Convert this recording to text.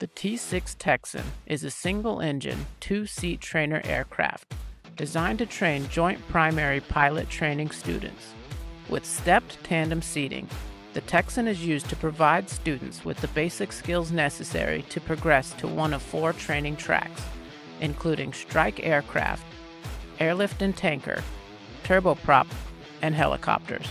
The T 6 Texan is a single engine, two seat trainer aircraft designed to train joint primary pilot training students. With stepped tandem seating, the Texan is used to provide students with the basic skills necessary to progress to one of four training tracks, including strike aircraft, airlift and tanker, turboprop, and helicopters.